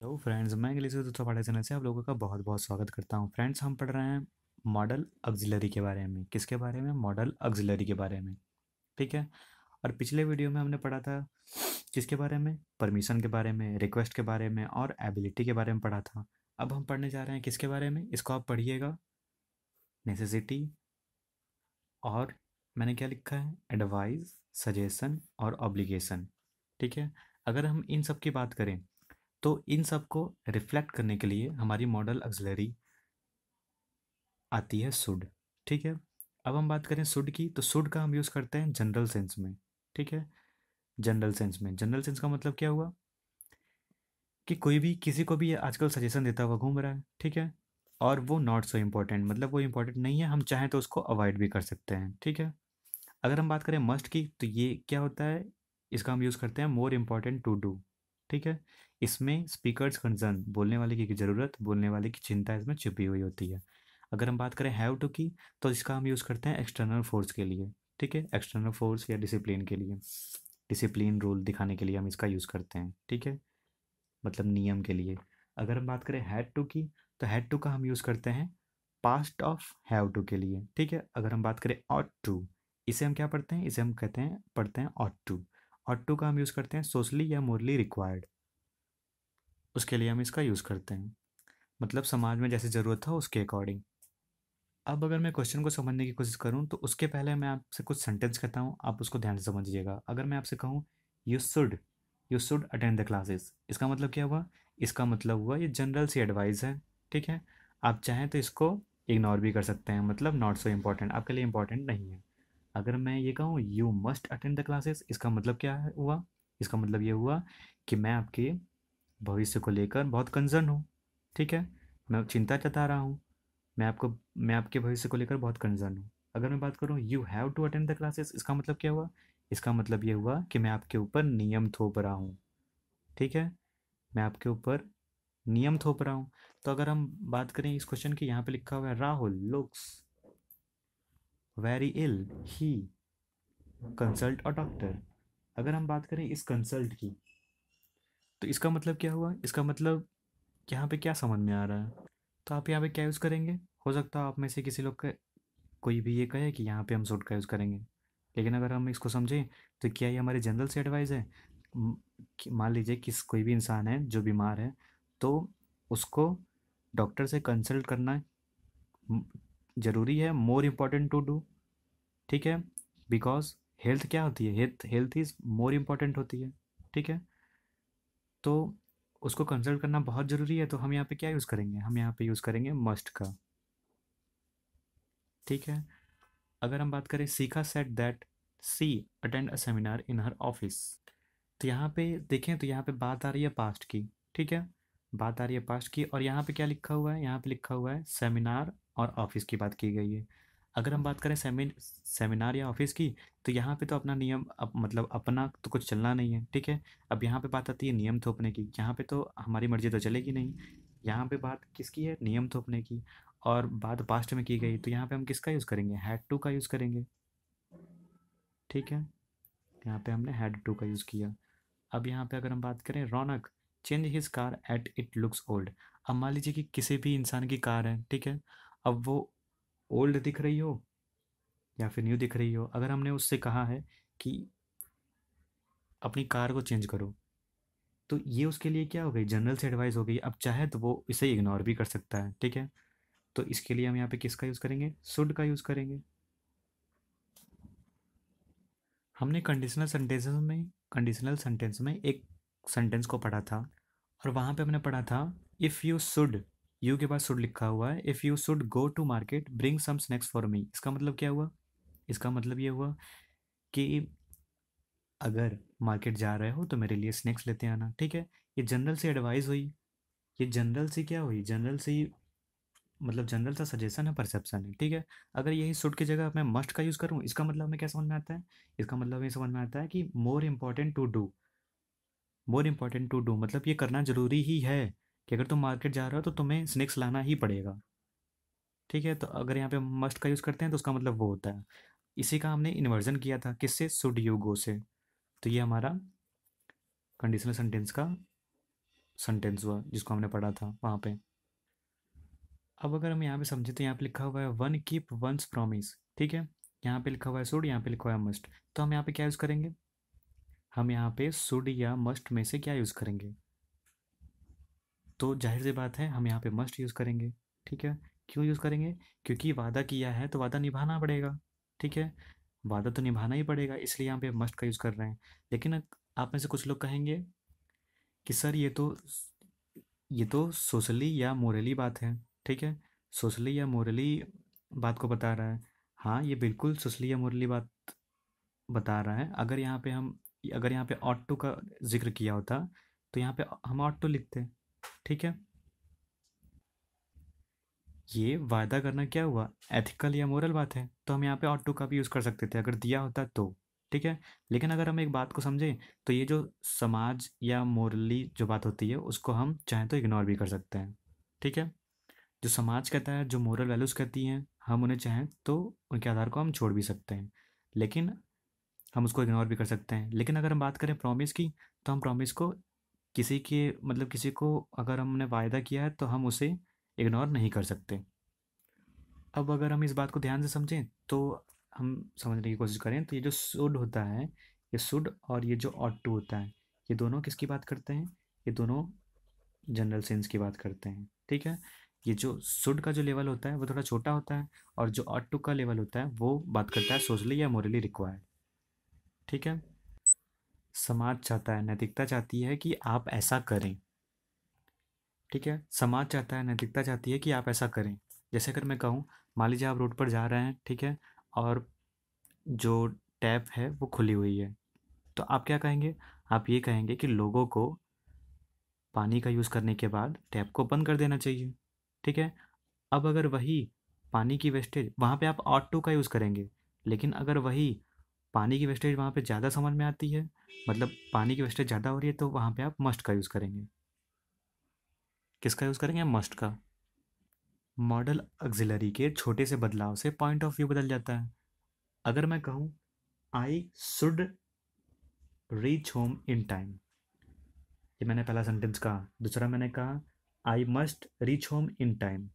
Hello friends, मैं English दूसरा पढ़ाई चैनल से आप लोगों का बहुत बहुत स्वागत करता हूँ। फ्रेंड्स, हम पढ़ रहे हैं मॉडल ऑक्सिलरी के बारे में। किसके बारे में? मॉडल ऑक्सिलरी के बारे में। ठीक है? और पिछले वीडियो में हमने पढ़ा था किसके बारे में? परमिशन के बारे में रिक्वेस्ट के बारे में और एबिलिटी के बारे में पढ़ा था। अब हम पढ़ने जा रहे हैं किसके बारे में? इसको आप पढ़िएगा। नेसेसिटी और मैंने क्या लिखा है? एडवाइस सजेशन और ऑब्लिगेशन ठीक है? अगर हम इन सब की बात करें तो इन सबको रिफ्लेक्ट करने के लिए हमारी मॉडल ऑक्सिलरी आती है सुड ठीक है? अब हम बात करें सुड की तो सुड का हम यूज़ करते हैं जनरल सेंस में, ठीक है? जनरल सेंस में जनरल सेंस का मतलब क्या हुआ? कि कोई भी, किसी को भी आजकल सजेशन देता हुआ घूम रहा है, ठीक है? और वो नॉट सो इम्पोर्टेंट मतलब वो इम्पोर्टेंट नहीं है, हम चाहें तो उसको अवॉइड भी कर सकते हैं, ठीक है? अगर हम बात करें मस्ट की तो ये क्या होता है? इसका हम यूज़ करते हैं मोर इंपॉर्टेंट टू डू ठीक है? इसमें स्पीकर्स कंसर्न बोलने वाले की ज़रूरत, बोलने वाले की चिंता इसमें छिपी हुई होती है। अगर हम बात करें हैव टू की तो इसका हम यूज़ करते हैं एक्सटर्नल फोर्स के लिए, ठीक है? एक्सटर्नल फोर्स या डिसिप्लिन के लिए। डिसिप्लिन रूल दिखाने के लिए हम इसका यूज़ करते हैं, ठीक है? मतलब नियम के लिए। अगर हम बात करें हैड टू की तो हैड टू का हम यूज़ करते हैं पास्ट ऑफ़ हैव टू के लिए, ठीक है? अगर हम बात करें ऑट टू इसे हम क्या पढ़ते हैं? इसे हम कहते हैं, पढ़ते हैं ऑट टू ऑट टू का हम यूज़ करते हैं सोशली या मोरली रिक्वायर्ड उसके लिए हम इसका यूज़ करते हैं। मतलब समाज में जैसे ज़रूरत था उसके अकॉर्डिंग अब अगर मैं क्वेश्चन को समझने की कोशिश करूँ तो उसके पहले मैं आपसे कुछ सेंटेंस कहता हूँ, आप उसको ध्यान से समझिएगा। अगर मैं आपसे कहूँ you should you should attend the classes इसका मतलब क्या हुआ? इसका मतलब हुआ ये जनरल सी एडवाइस है, ठीक है? आप चाहें तो इसको इग्नोर भी कर सकते हैं मतलब नॉट सो इंपॉर्टेंट आपके लिए इंपॉर्टेंट नहीं है। अगर मैं ये कहूँ you must attend the classes इसका मतलब क्या हुआ? इसका मतलब ये हुआ कि मैं आपके भविष्य को लेकर बहुत कंसर्न हूँ, ठीक है? मैं चिंता जता रहा हूँ, मैं आपको, मैं आपके भविष्य को लेकर बहुत कंसर्न हूँ। अगर मैं बात करूँ you have to attend the classes इसका मतलब क्या हुआ? इसका मतलब ये हुआ कि मैं आपके ऊपर नियम थोप रहा हूँ, ठीक है? मैं आपके ऊपर नियम थोप रहा हूँ। तो अगर हम बात करें इस क्वेश्चन की, यहाँ पे लिखा हुआ है, Rahul looks very ill he consult a doctor अगर हम बात करें इस कंसल्ट की तो इसका मतलब क्या हुआ? इसका मतलब यहाँ पे क्या समझ में आ रहा है? तो आप यहाँ पे क्या यूज़ करेंगे? हो सकता है आप में से किसी लोग का, कोई भी ये कहे कि यहाँ पे हम सूट का यूज़ करेंगे। लेकिन अगर हम इसको समझें तो क्या ये हमारे जनरल से एडवाइस है? मान लीजिए किस, कोई भी इंसान है, जो बीमार है तो उसको डॉक्टर से कंसल्ट करना ज़रूरी है मोर इंपॉर्टेंट टू डू ठीक है? बिकॉज़ हेल्थ क्या होती है? Health health is more important होती है, ठीक है? तो उसको कंसल्ट करना बहुत ज़रूरी है तो हम यहाँ पे क्या यूज़ करेंगे? हम यहाँ पे यूज़ करेंगे मस्ट का, ठीक है? अगर हम बात करें सीखा said that she attend a seminar in her office तो यहाँ पे देखें तो यहाँ पे बात आ रही है पास्ट की, ठीक है? बात आ रही है पास्ट की, और यहाँ पे क्या लिखा हुआ है? यहाँ पे लिखा हुआ है सेमिनार और ऑफ़िस की बात की गई है। अगर हम बात करें सेमिन सेमिनार या ऑफ़िस की तो यहाँ पे तो अपना नियम अप, मतलब अपना तो कुछ चलना नहीं है ठीक है? अब यहाँ पे बात आती है नियम थोपने की। यहाँ पे तो हमारी मर्ज़ी तो चलेगी नहीं। यहाँ पे बात किसकी है? नियम थोपने की। और बात पास्ट में की गई तो यहाँ पे हम किसका यूज़ करेंगे? हैड टू का यूज़ करेंगे। ठीक है? यहाँ पे हमने हैड टू का यूज़ किया। अब यहाँ पे अगर हम बात करें Raunak change his car at it looks old अब मान लीजिए कि किसी भी इंसान की कार है ठीक है? अब वो ओल्ड दिख रही हो या फिर न्यू दिख रही हो? अगर हमने उससे कहा है कि अपनी कार को चेंज करो तो ये उसके लिए क्या हो गई? जनरल से एडवाइस हो गई। अब चाहे तो वो इसे इग्नोर भी कर सकता है, ठीक है? तो इसके लिए हम यहाँ पे किसका यूज़ करेंगे? सुड का यूज़ करेंगे। हमने कंडीशनल सेंटेंस में कंडीशनल सेंटेंस में एक सेंटेंस को पढ़ा था, और वहाँ पे हमने पढ़ा था इफ़ यू सुड यू के पास शुड लिखा हुआ है। If you should go to market bring some snacks for me इसका मतलब क्या हुआ? इसका मतलब ये हुआ कि अगर मार्केट जा रहे हो तो मेरे लिए स्नैक्स लेते आना, ठीक है? ये जनरल से एडवाइस हुई। ये जनरल से क्या हुई? जनरल से ही मतलब जनरल सा सजेशन है परसेप्शन है, ठीक है? अगर यही सुट की जगह मैं मस्ट का यूज़ करूँ, इसका मतलब हमें क्या समझ में आता है? इसका मतलब हमें समझ में आता है कि more important to do more important to do मतलब ये करना ज़रूरी ही है। कि अगर तुम मार्केट जा रहे हो तो तुम्हें स्नैक्स लाना ही पड़ेगा। ठीक है? तो अगर यहाँ पे मस्ट का यूज़ करते हैं तो उसका मतलब वो होता है। इसी का हमने इन्वर्जन किया था किससे? सुड यू गो से। तो ये हमारा कंडीशनल सेंटेंस का सेंटेंस हुआ, जिसको हमने पढ़ा था वहाँ पे। अब अगर हम यहाँ पे समझे तो यहाँ पे लिखा हुआ है वन कीप वंस प्रॉमिस ठीक है? यहाँ पे लिखा हुआ है सुड, यहाँ पे लिखा हुआ है मस्ट तो हम यहाँ पे क्या यूज़ करेंगे? हम यहाँ पे सुड या मस्ट में से क्या यूज़ करेंगे? तो ज़ाहिर सी बात है, हम यहाँ पे मस्ट यूज़ करेंगे, ठीक है? क्यों यूज़ करेंगे? क्योंकि वादा किया है तो वादा निभाना पड़ेगा, ठीक है? वादा तो निभाना ही पड़ेगा, इसलिए यहाँ पे मस्ट का यूज़ कर रहे हैं। लेकिन आप में से कुछ लोग कहेंगे कि, सर, ये तो ये तो सोशली या मोरली बात है, ठीक है? सोशली या मोरली बात को बता रहा है। हाँ ये बिल्कुल सोशली या मोरली बात बता रहा है। अगर यहाँ पे हम, अगर यहाँ पे ऑट का ज़िक्र किया होता तो यहाँ पे हम ऑट टू लिखते। ठीक है? ये वायदा करना क्या हुआ? एथिकल या मोरल बात है? तो हम यहाँ पे ऑट का भी यूज़ कर सकते थे। अगर दिया होता तो ठीक है? लेकिन अगर हम एक बात को समझें तो ये जो समाज या मोरली जो बात होती है, उसको हम चाहें तो इग्नोर भी कर सकते हैं। ठीक है? जो समाज कहता है, जो मोरल वैल्यूज़ कहती हैं, हम उन्हें चाहें तो उनके आधार को हम छोड़ भी सकते हैं। लेकिन हम उसको इग्नोर भी कर सकते हैं। लेकिन अगर हम बात करें प्रॉमिस की तो हम प्रॉमिस को किसी के मतलब किसी को अगर हमने वायदा किया है तो हम उसे इग्नोर नहीं कर सकते। अब अगर हम इस बात को ध्यान से समझें तो हम समझने की कोशिश करें तो ये जो सुड होता है, ये सुड और ये जो ऑट टू होता है, ये दोनों किसकी बात करते हैं? ये दोनों जनरल सेंस की बात करते हैं, ठीक है? ये जो सुड का जो लेवल होता है, वो थोड़ा छोटा होता है और जो ऑट टू का लेवल होता है, वो बात करता है सोशली या मोरली रिक्वायर्ड ठीक है? समाज चाहता है, नैतिकता चाहती है कि आप ऐसा करें। ठीक है? समाज चाहता है, नैतिकता चाहती है कि आप ऐसा करें। जैसे अगर मैं कहूँ, मान लीजिए आप रोड पर जा रहे हैं, ठीक है? और जो टैप है, वो खुली हुई है। तो आप क्या कहेंगे? आप ये कहेंगे कि लोगों को पानी का यूज़ करने के बाद टैप को बंद कर देना चाहिए। ठीक है? अब अगर वही पानी की वेस्टेज, वहाँ पे आप ऑट का यूज़ करेंगे, लेकिन अगर वही पानी की वेस्टेज वहाँ पे ज़्यादा समझ में आती है। मतलब पानी की वेस्टेज ज़्यादा हो रही है तो वहाँ पे आप मस्ट का यूज़ करेंगे। किसका यूज़ करेंगे? मस्ट का। मॉडल ऑक्सिलरी के छोटे से बदलाव से पॉइंट ऑफ़ व्यू बदल जाता है। अगर मैं कहूँ I should reach home in time ये मैंने पहला सेंटेंस कहा। दूसरा मैंने कहा I must reach home in time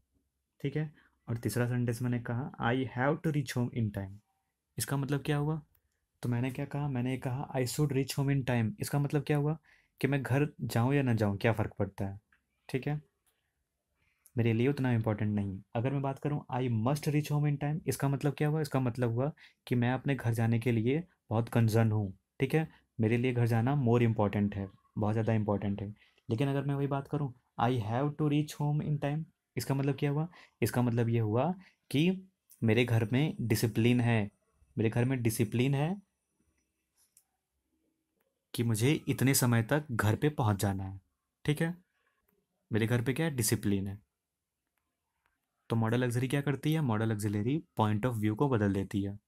ठीक है? और तीसरा सेंटेंस मैंने कहा I have to reach home in time इसका मतलब क्या हुआ? तो मैंने क्या कहा? मैंने कहा I should reach home in time इसका मतलब क्या हुआ? कि मैं घर जाऊँ या ना जाऊँ, क्या फ़र्क पड़ता है? ठीक है? मेरे लिए उतना इम्पोर्टेंट नहीं है। अगर मैं बात करूँ I must reach home in time इसका मतलब क्या हुआ? इसका मतलब हुआ कि मैं अपने घर जाने के लिए बहुत कंजर्न हूँ। ठीक है? मेरे लिए घर जाना मोर इंपॉर्टेंट है, बहुत ज़्यादा इंपॉर्टेंट है। लेकिन अगर मैं वही बात करूँ I have to reach home in time इसका मतलब क्या हुआ? इसका मतलब ये हुआ कि मेरे घर में डिसिप्लिन है। मेरे घर में डिसिप्लिन है कि मुझे इतने समय तक घर पे पहुँच जाना है। ठीक है? मेरे घर पे क्या है? डिसिप्लिन है। तो मॉडल लग्जरी क्या करती है? Modal auxiliary point of view को बदल देती है।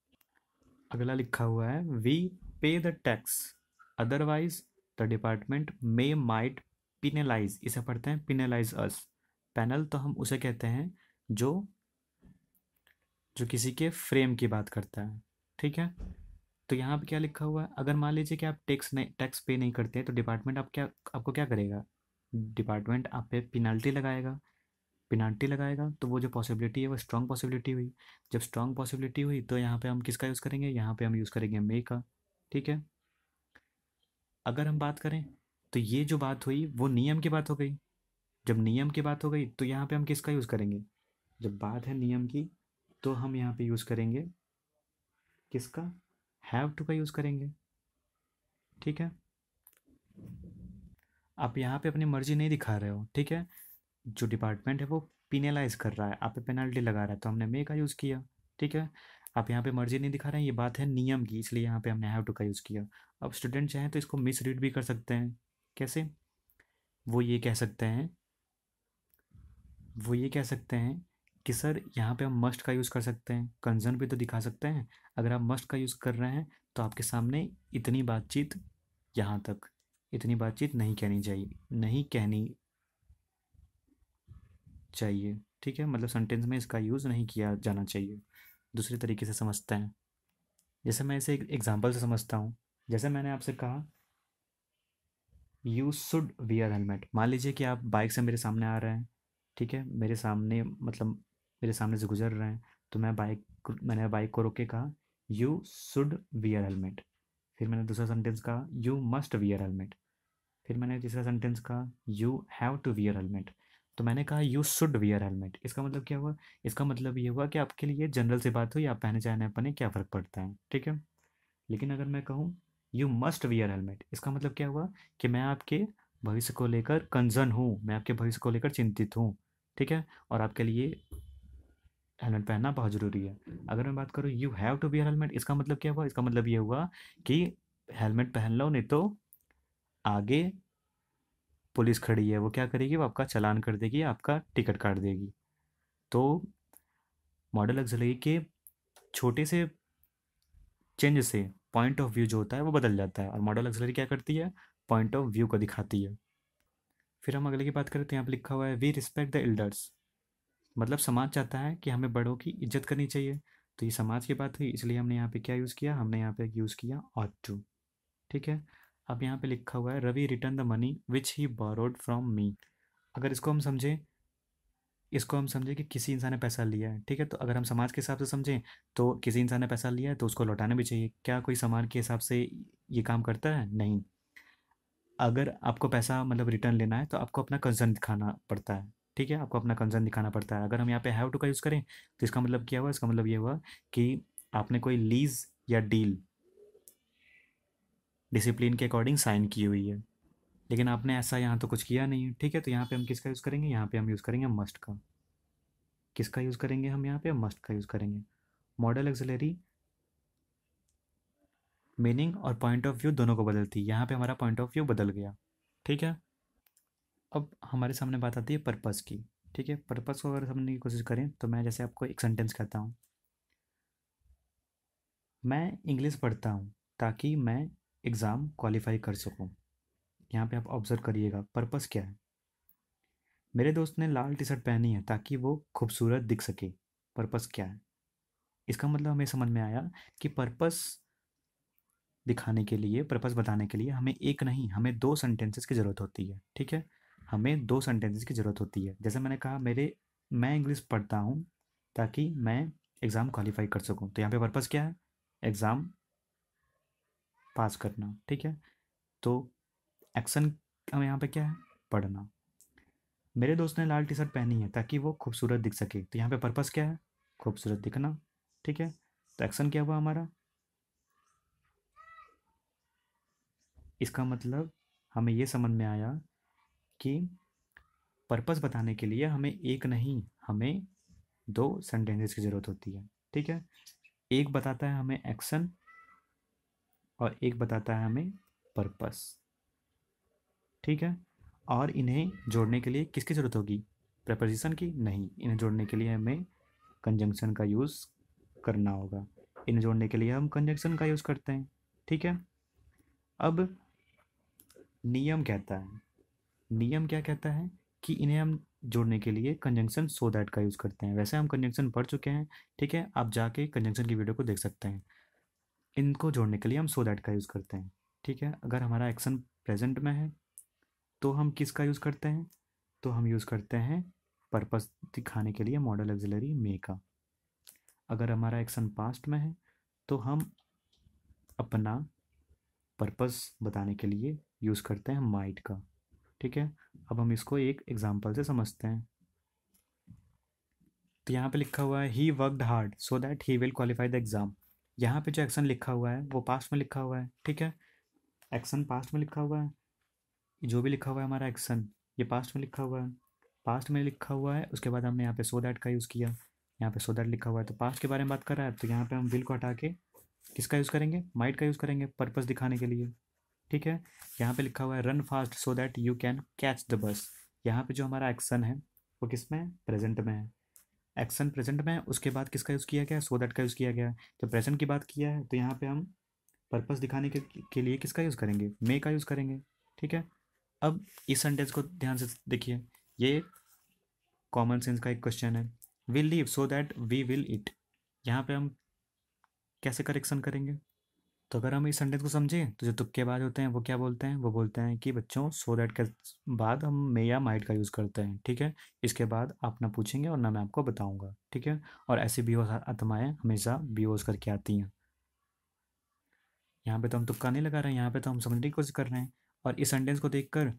अगला लिखा हुआ है we pay the tax otherwise the department may might penalize इसे पढ़ते हैं पिनेलाइज अस पैनल तो हम उसे कहते हैं जो जो किसी के फ्रेम की बात करता है। ठीक है? तो यहाँ पे क्या लिखा हुआ है? अगर मान लीजिए कि आप टैक्स नहीं टैक्स पे नहीं करते तो डिपार्टमेंट आप क्या, आपको क्या करेगा? डिपार्टमेंट आप पे पिनाल्टी लगाएगा। पिनाल्टी लगाएगा तो वो जो पॉसिबिलिटी है, वो स्ट्रॉन्ग पॉसिबिलिटी हुई। जब स्ट्रॉन्ग पॉसिबिलिटी हुई तो यहाँ पे हम किसका यूज़ करेंगे? यहाँ पे हम यूज़ करेंगे मे का। ठीक है? अगर हम बात करें तो ये जो बात हुई, वो नियम की बात हो गई। जब नियम की बात हो गई तो यहाँ पे हम किसका यूज़ करेंगे? जब बात है नियम की तो हम यहाँ पे यूज़ करेंगे किसका? हैव टू का यूज़ करेंगे। ठीक है? आप यहाँ पे अपनी मर्ज़ी नहीं दिखा रहे हो, ठीक है? जो डिपार्टमेंट है वो पिनेलाइज कर रहा है, आप पे पेनल्टी लगा रहा है तो हमने मे का यूज़ किया, ठीक है? आप यहाँ पे मर्ज़ी नहीं दिखा रहे हैं, ये बात है नियम की, इसलिए यहाँ पे हमने हैव टू का यूज़ किया। अब स्टूडेंट चाहें तो इसको मिस रीड भी कर सकते हैं। कैसे? वो ये कह सकते हैं, वो ये कह सकते हैं कि सर यहाँ पे हम मस्ट का यूज़ कर सकते हैं, कंजर्न भी तो दिखा सकते हैं। अगर आप मस्ट का यूज़ कर रहे हैं तो आपके सामने इतनी बातचीत यहाँ तक, इतनी बातचीत नहीं कहनी चाहिए, नहीं कहनी चाहिए, ठीक है? मतलब सेंटेंस में इसका यूज़ नहीं किया जाना चाहिए। दूसरे तरीके से समझते हैं। जैसे मैं इसे एक एग्ज़ाम्पल से समझता हूँ। जैसे मैंने आपसे कहा यू शुड वियर हेलमेट मान लीजिए कि आप बाइक से मेरे सामने आ रहे हैं, ठीक है? मेरे सामने मतलब मेरे सामने से गुजर रहे हैं। तो मैं बाइक मैंने बाइक को रोक के कहा यू शुड वियर हेलमेट फिर मैंने दूसरा सेंटेंस कहा यू मस्ट वियर हेलमेट फिर मैंने तीसरा सेंटेंस कहा you have to wear helmet तो मैंने कहा यू शुड वियर हेलमेट इसका मतलब क्या हुआ? इसका मतलब ये हुआ कि आपके लिए जनरल से बात हुई, आप पहने चाहे ना पहने क्या फ़र्क पड़ता है, ठीक है? लेकिन अगर मैं कहूँ यू मस्ट वियर हेलमेट इसका मतलब क्या हुआ? कि मैं आपके भविष्य को लेकर कंजर्न हूँ, मैं आपके भविष्य को लेकर चिंतित हूँ, ठीक है? और आपके लिए हेलमेट पहनना बहुत ज़रूरी है। अगर मैं बात करूँ you have to wear helmet इसका मतलब क्या हुआ? इसका मतलब ये हुआ कि हेलमेट पहन लो, नहीं तो आगे पुलिस खड़ी है, वो क्या करेगी? वो आपका चलान कर देगी, आपका टिकट काट देगी। तो मॉडल एक्सलरी के छोटे से चेंज से पॉइंट ऑफ़ व्यू जो होता है, वो बदल जाता है और मॉडल एक्सलरी क्या करती है? पॉइंट ऑफ़ व्यू को दिखाती है। फिर हम अगले की बात करते हैं, यहाँ पर लिखा हुआ है वी रिस्पेक्ट द एल्डर्स मतलब समाज चाहता है कि हमें बड़ों की इज़्ज़त करनी चाहिए। तो ये समाज की बात हुई, इसलिए हमने यहाँ पे क्या यूज़ किया? हमने यहाँ पे यूज़ किया ऑट टू ठीक है? अब यहाँ पे लिखा हुआ है, Ravi return the money which he borrowed from me अगर इसको हम समझें, इसको हम समझें कि किसी इंसान ने पैसा लिया है, ठीक है? तो अगर हम समाज के हिसाब से समझें तो किसी इंसान ने पैसा लिया है तो उसको लौटाना भी चाहिए। क्या कोई समाज के हिसाब से ये काम करता है? नहीं। अगर आपको पैसा मतलब रिटर्न लेना है तो आपको अपना कंसर्न दिखाना पड़ता है। ठीक है, आपको अपना कंसर्न दिखाना पड़ता है। अगर हम यहाँ पे हैव टू का यूज़ करें तो इसका मतलब क्या हुआ? इसका मतलब ये हुआ कि आपने कोई लीज या डील डिसिप्लिन के अकॉर्डिंग साइन की हुई है। लेकिन आपने ऐसा यहाँ तो कुछ किया नहीं ठीक है तो यहाँ पे हम किसका यूज़ करेंगे? यहाँ पे हम यूज़ करेंगे मस्ट का। किसका यूज़ करेंगे हम यहाँ पे? मस्ट का यूज़ करेंगे। मॉडल एक्सलरी मीनिंग और पॉइंट ऑफ़ व्यू दोनों को बदलती है। यहाँ पे हमारा पॉइंट ऑफ़ व्यू बदल गया। ठीक है? अब हमारे सामने बात आती है पर्पज़ की, ठीक है? पर्पज़ को अगर समझने की कोशिश करें तो मैं जैसे आपको एक सेंटेंस कहता हूँ। मैं इंग्लिश पढ़ता हूँ ताकि मैं एग्ज़ाम क्वालिफाई कर सकूँ। यहाँ पे आप ऑब्ज़र्व करिएगा पर्पस क्या है? मेरे दोस्त ने लाल टी शर्ट पहनी है ताकि वो खूबसूरत दिख सके। पर्पस क्या है? इसका मतलब हमें समझ में आया कि पर्पस दिखाने के लिए पर्पस बताने के लिए हमें एक नहीं, हमें दो सेंटेंसेस की ज़रूरत होती है, ठीक है? हमें दो सेंटेंसेस की ज़रूरत होती है। जैसे मैंने कहा, मेरे, मैं इंग्लिश पढ़ता हूँ ताकि मैं एग्ज़ाम क्वालिफाई कर सकूँ। तो यहाँ पे पर्पज़ क्या है? एग्ज़ाम पास करना, ठीक है? तो एक्शन हम यहाँ पे क्या है? पढ़ना। मेरे दोस्त ने लाल टी शर्ट पहनी है ताकि वो खूबसूरत दिख सके। तो यहाँ पे पर्पज़ क्या है? खूबसूरत दिखना, ठीक है? तो एक्शन क्या हुआ हमारा? इसका मतलब हमें ये समझ में आया कि पर्पस बताने के लिए हमें एक नहीं, हमें दो सेंटेंसेस की ज़रूरत होती है, ठीक है? एक बताता है हमें एक्शन और एक बताता है हमें पर्पस ठीक है? और इन्हें जोड़ने के लिए किसकी ज़रूरत होगी? प्रपोजिशन की नहीं, इन्हें जोड़ने के लिए हमें कंजंक्शन का यूज़ करना होगा। इन्हें जोड़ने के लिए हम कंजंक्शन का यूज़ करते हैं, ठीक है? अब नियम कहता है नियम क्या कहता है कि इन्हें हम जोड़ने के लिए कंजंक्शन सो दैट का यूज़ करते हैं। वैसे हम कंजंक्शन पढ़ चुके हैं, ठीक है? आप जाके कंजंक्शन की वीडियो को देख सकते हैं। इनको जोड़ने के लिए हम सो दैट का यूज़ करते हैं, ठीक है? अगर हमारा एक्शन प्रेजेंट में है तो हम किसका यूज़ करते हैं? तो हम यूज़ करते हैं पर्पस दिखाने के लिए मॉडल एक्सिलरी मे का। अगर हमारा एक्शन पास्ट में है तो हम अपना पर्पस बताने के लिए यूज़ करते हैं माइट का। ठीक है? अब हम इसको एक एग्ज़ाम्पल से समझते हैं। तो यहाँ पे लिखा हुआ है he worked hard so that he will qualify the exam यहाँ पे जो एक्शन लिखा हुआ है, वो पास्ट में लिखा हुआ है, ठीक है? एक्शन पास्ट में लिखा हुआ है। जो भी लिखा हुआ है हमारा एक्शन ये पास्ट में लिखा हुआ है। पास्ट में लिखा हुआ है, उसके बाद हमने यहाँ पे सो दैट का यूज़ किया। यहाँ पे सो दैट लिखा हुआ है तो पास्ट के बारे में बात कर रहा है तो यहाँ पे हम विल को हटा के किसका यूज़ करेंगे? माइट का यूज़ करेंगे पर्पज़ दिखाने के लिए। ठीक है? यहाँ पे लिखा हुआ है run fast so that you can catch the bus यहाँ पे जो हमारा एक्शन है वो किसमें है प्रेजेंट में है। एक्शन प्रेजेंट में है उसके बाद किसका यूज़ किया गया? सो दैट का यूज़ किया गया। तो प्रेजेंट की बात किया है तो यहाँ पे हम पर्पस दिखाने के, के लिए किसका यूज़ करेंगे? मे का यूज़ करेंगे। ठीक है? अब इस सेंटेंस को ध्यान से देखिए। ये कॉमन सेंस का एक क्वेश्चन है। Will leave so that we will eat यहाँ पे हम कैसे करेक्शन करेंगे? तो अगर हम इस सेंटेंस को समझें तो जो तुक्केबाज होते हैं, वो क्या बोलते हैं? वो बोलते हैं कि बच्चों, सो दैट के बाद हम मे या माइट का यूज़ करते हैं, ठीक है? इसके बाद आप ना पूछेंगे और ना मैं आपको बताऊँगा, ठीक है? और ऐसी बी आत्माएँ हमेशा बी करके आती हैं। यहाँ पे तो हम तुक्का नहीं लगा रहे हैं, यहाँ पे तो हम समझने की कोशिश कर रहे हैं। और इस सेंटेंस को देखकर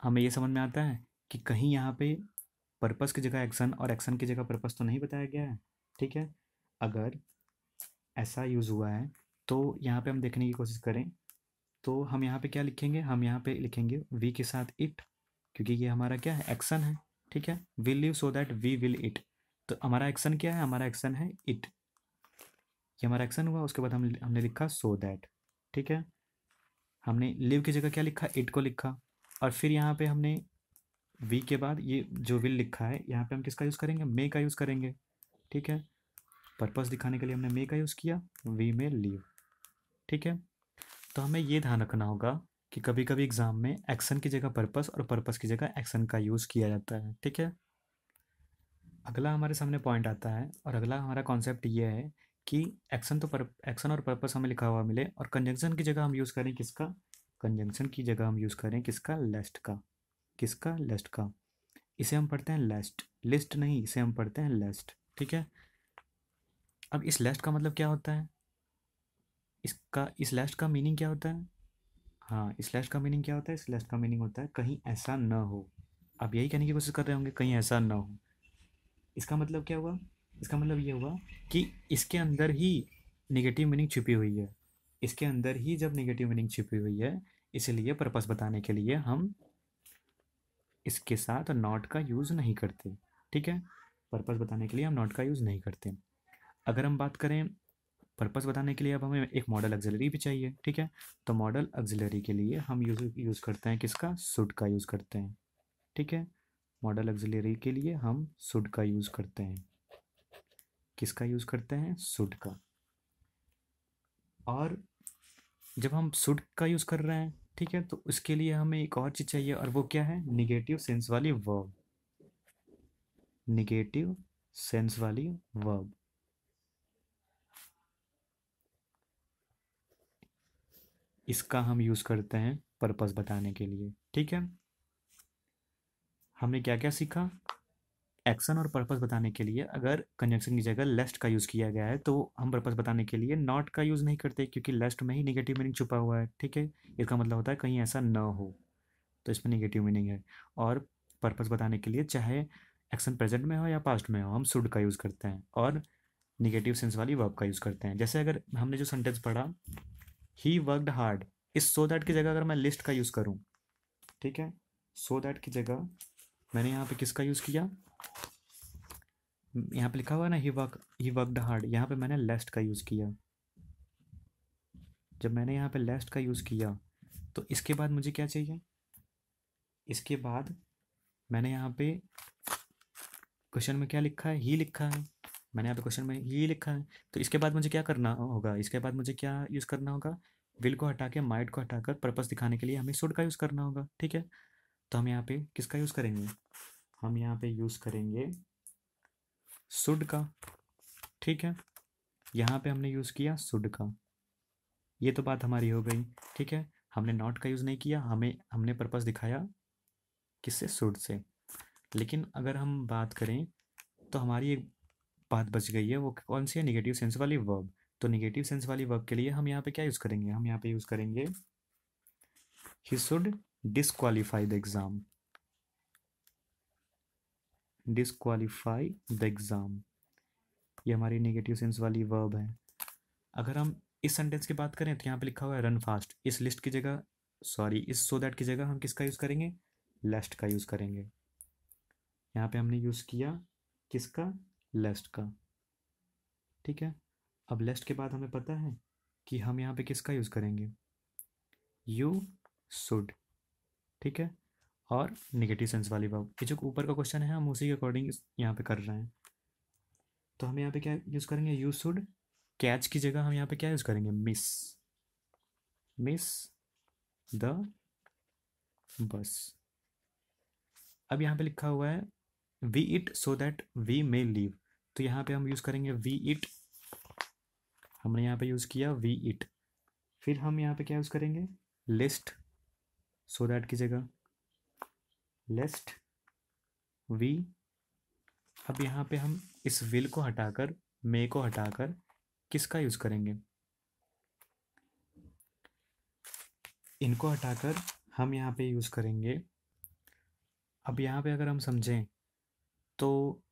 हमें ये समझ में आता है कि कहीं यहाँ पे पर्पस की जगह एक्शन और एक्शन की जगह पर्पस तो नहीं बताया गया है, ठीक है? अगर ऐसा यूज़ हुआ है तो यहाँ पे हम देखने की कोशिश करें तो हम यहाँ पे क्या लिखेंगे? हम यहाँ पे लिखेंगे वी के साथ इट क्योंकि ये हमारा क्या है? एक्शन है, ठीक है? Will live so that we will eat तो हमारा एक्शन क्या है? हमारा एक्शन है इट ये हमारा एक्शन हुआ, उसके बाद हम, हमने लिखा सो दैट ठीक है? हमने लिव की जगह क्या लिखा? इट को लिखा। और फिर यहाँ पे हमने वी के बाद ये जो विल लिखा है, यहाँ पे हम किसका यूज़ करेंगे? मे का यूज़ करेंगे, ठीक है? पर्पस दिखाने के लिए हमने मे का यूज़ किया वी में लीव ठीक है? तो हमें ये ध्यान रखना होगा कि कभी कभी एग्ज़ाम में एक्शन की जगह पर्पस और पर्पस की जगह एक्शन का यूज़ किया जाता है, ठीक है? अगला हमारे सामने पॉइंट आता है और अगला हमारा कॉन्सेप्ट ये है कि एक्शन तो एक्शन और पर्पस हमें लिखा हुआ मिले और कंजंक्शन की जगह हम यूज़ करें किसका? कंजंक्शन की जगह हम यूज़ करें किसका? लेस्ट का। किसका? लेस्ट का। इसे हम पढ़ते हैं लेस्ट लिस्ट नहीं, इसे हम पढ़ते हैं लेस्ट ठीक है? अब इस लेस्ट का मतलब क्या होता है? इसका, इस लेस्ट का मीनिंग क्या होता है? हाँ इस लेस्ट का मीनिंग क्या होता है? इस लेस्ट का मीनिंग होता है, कहीं ऐसा न हो। आप यही कहने की कोशिश कर रहे होंगे, कहीं ऐसा न हो। इसका मतलब क्या हुआ? इसका मतलब ये हुआ कि इसके अंदर ही निगेटिव मीनिंग छुपी हुई है। इसके अंदर ही जब निगेटिव मीनिंग छुपी हुई है, इसलिए पर्पस बताने के लिए हम इसके साथ नॉट का यूज़ नहीं करते, ठीक है? पर्पस बताने के लिए हम नॉट का यूज़ नहीं करते। अगर हम बात करें पर्पस बताने के लिए अब हमें एक मॉडल एक्सिलरी भी चाहिए, ठीक है? तो मॉडल एक्सिलरी के लिए हम यूज़ यूज़ करते हैं किसका? सुड का यूज़ करते हैं, ठीक है? मॉडल एक्सिलरी के लिए हम सुड का यूज़ करते हैं। किसका यूज़ करते हैं? सुड का। और जब हम सुड का यूज़ कर रहे हैं, ठीक है? तो उसके लिए हमें एक और चीज़ चाहिए, और वो क्या है? निगेटिव सेंस वाली वर्ब निगेटिव सेंस वाली वर्ब इसका हम यूज़ करते हैं पर्पस बताने के लिए, ठीक है? हमने क्या क्या सीखा? एक्शन और पर्पस बताने के लिए, अगर कंजंक्शन की जगह लेस्ट का यूज़ किया गया है तो हम पर्पस बताने के लिए नॉट का यूज़ नहीं करते, क्योंकि लेस्ट में ही निगेटिव मीनिंग छुपा हुआ है, ठीक है? इसका मतलब होता है कहीं ऐसा न हो तो इसमें निगेटिव मीनिंग है। और पर्पस बताने के लिए चाहे एक्शन प्रेजेंट में हो या पास्ट में हो, हम सुड का यूज़ करते हैं, और निगेटिव सेंस वाली वर्ब का यूज़ करते हैं। जैसे अगर हमने जो सेंटेंस पढ़ा ही वर्कड हार्ड इस सो दैट की जगह अगर मैं लिस्ट का यूज़ करूँ, ठीक है? सो दैट की जगह मैंने यहाँ पे किसका यूज़ किया? यहाँ पे लिखा हुआ ना he work he worked hard यहाँ पे मैंने लेस्ट का यूज़ किया। जब मैंने यहाँ पे लेस्ट का यूज़ किया तो इसके बाद मुझे क्या चाहिए? इसके बाद मैंने यहाँ पे क्वेश्चन में क्या लिखा है? ही लिखा है। मैंने यहाँ पे क्वेश्चन में ये लिखा है। तो इसके बाद मुझे क्या करना होगा? इसके बाद मुझे क्या यूज़ करना होगा? विल को हटा के माइट को हटाकर पर्पस दिखाने के लिए हमें सुड का यूज़ करना होगा, ठीक है? तो हम यहाँ पे किसका यूज़ करेंगे? हम यहाँ पे यूज़ करेंगे सुड का, ठीक है? यहाँ पे हमने यूज़ किया सुड का। ये तो बात हमारी हो गई, ठीक है? हमने नॉट का यूज़ नहीं किया, हमें, हमने पर्पस दिखाया किससे? सुड से। लेकिन अगर हम बात करें तो हमारी एक बात बच गई है, वो कौन सी है? निगेटिव सेंस वाली वर्ब तो निगेटिव सेंस वाली वर्ब के लिए हम यहाँ पे क्या यूज़ करेंगे? हम यहाँ पे यूज़ करेंगे he should disqualify the exam disqualify the exam ये हमारी नेगेटिव सेंस वाली वर्ब है। अगर हम इस सेंटेंस की बात करें तो यहाँ पे लिखा हुआ है रन फास्ट इस लिस्ट की जगह सॉरी इस सो दैट की जगह हम किसका यूज़ करेंगे? लेस्ट का यूज़ करेंगे। यहाँ पे हमने यूज़ किया किसका? लेस्ट का। ठीक है? अब लेस्ट के बाद हमें पता है कि हम यहाँ पे किसका यूज़ करेंगे? यू सुड ठीक है? और निगेटिव सेंस वाली वर्ब ये जो ऊपर का क्वेश्चन है, हम उसी के अकॉर्डिंग यहाँ पे कर रहे हैं। तो हम यहाँ पे क्या यूज़ करेंगे? यू सुड कैच की जगह हम यहाँ पे क्या यूज़ करेंगे? मिस मिस द बस अब यहाँ पे लिखा हुआ है we eat so that we may live तो यहाँ पे हम यूज़ करेंगे वी इट हमने यहाँ पे यूज़ किया वी इट फिर हम यहाँ पे क्या यूज़ करेंगे? लिस्ट सो दैट की जगह. लिस्ट वी अब यहाँ पे हम इस विल को हटाकर मे को हटाकर किसका यूज़ करेंगे? इनको हटाकर हम यहाँ पे यूज़ करेंगे। अब यहाँ पे अगर हम समझें तो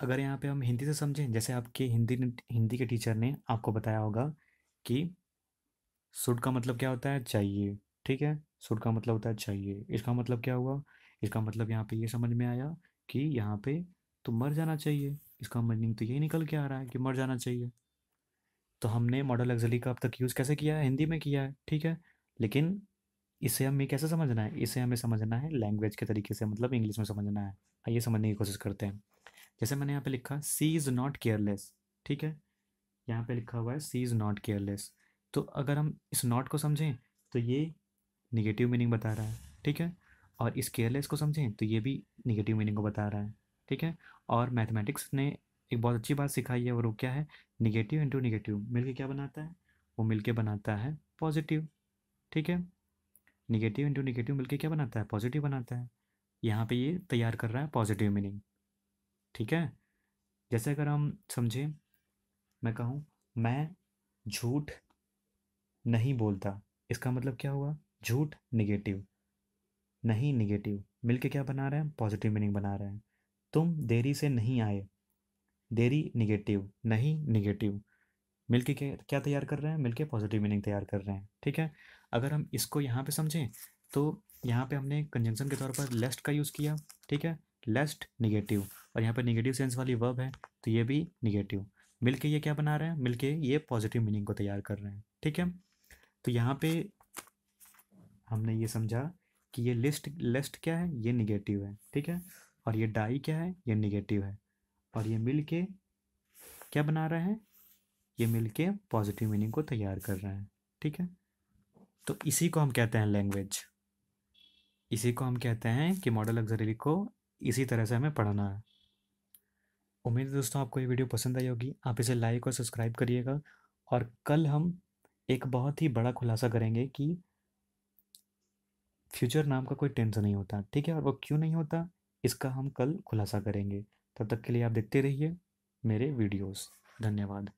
अगर यहाँ पे हम हिंदी से समझें, जैसे आपके हिंदी हिंदी के टीचर ने आपको बताया होगा कि सुड का मतलब क्या होता है? चाहिए, ठीक है? सुड का मतलब होता है चाहिए। इसका मतलब क्या हुआ? इसका मतलब यहाँ पे ये समझ में आया कि यहाँ पे तो मर जाना चाहिए। इसका मीनिंग तो यही निकल के आ रहा है कि मर जाना चाहिए। तो हमने मॉडल एक्जली का अब तक यूज़ कैसे किया है? हिंदी में किया है, ठीक है? लेकिन इसे हमें कैसे समझना है? इसे हमें समझना है लैंग्वेज के तरीके से मतलब इंग्लिश में समझना है। आइए समझने की कोशिश करते हैं। जैसे मैंने यहाँ पे लिखा सी इज़ नॉट केयरलेस ठीक है? यहाँ पे लिखा हुआ है सी इज़ नॉट केयरलेस तो अगर हम इस नॉट को समझें तो ये निगेटिव मीनिंग बता रहा है, ठीक है? और इस केयरलेस को समझें तो ये भी निगेटिव मीनिंग को बता रहा है, ठीक है? और मैथमेटिक्स ने एक बहुत अच्छी बात सिखाई है, और वो क्या है? निगेटिव इंटू निगेटिव मिलके क्या बनाता है? वो मिलके बनाता है पॉजिटिव ठीक है? निगेटिव इंटू निगेटिव मिलके क्या बनाता है? पॉजिटिव बनाता है। यहाँ पे ये तैयार कर रहा है पॉजिटिव मीनिंग ठीक है? जैसे अगर हम समझें, मैं कहूँ, मैं झूठ नहीं बोलता। इसका मतलब क्या हुआ? झूठ निगेटिव नहीं निगेटिव मिलके क्या बना रहे हैं? पॉजिटिव मीनिंग बना रहे हैं। तुम देरी से नहीं आए। देरी निगेटिव नहीं निगेटिव मिलके क्या क्या तैयार कर रहे हैं? मिलके पॉजिटिव मीनिंग तैयार कर रहे हैं। ठीक है? अगर हम इसको यहाँ पे समझें तो यहाँ पे हमने कंजंक्शन के तौर पर लेस्ट का यूज़ किया। ठीक है? लेस्ट निगेटिव और यहाँ पर निगेटिव सेंस वाली वर्ब है तो ये भी निगेटिव मिलके ये क्या बना रहे हैं? मिलके ये पॉजिटिव मीनिंग को तैयार कर रहे हैं, ठीक है? तो यहाँ पे हमने ये समझा कि ये लिस्ट लेस्ट क्या है? ये निगेटिव है, ठीक है? और ये डाई क्या है? ये निगेटिव है. और ये मिल के क्या बना रहे हैं? ये मिल के पॉजिटिव मीनिंग को तैयार कर रहे हैं, ठीक है? तो इसी को हम कहते हैं लैंग्वेज इसी को हम कहते हैं कि मॉडल अग्जरी को इसी तरह से हमें पढ़ना है. उम्मीद है दोस्तों आपको ये वीडियो पसंद आई होगी। आप इसे लाइक और सब्सक्राइब करिएगा और कल हम एक बहुत ही बड़ा खुलासा करेंगे कि फ्यूचर नाम का कोई टेंशन नहीं होता, ठीक है? और वो क्यों नहीं होता, इसका हम कल खुलासा करेंगे। तब तक के लिए आप देखते रहिए मेरे वीडियोस। धन्यवाद।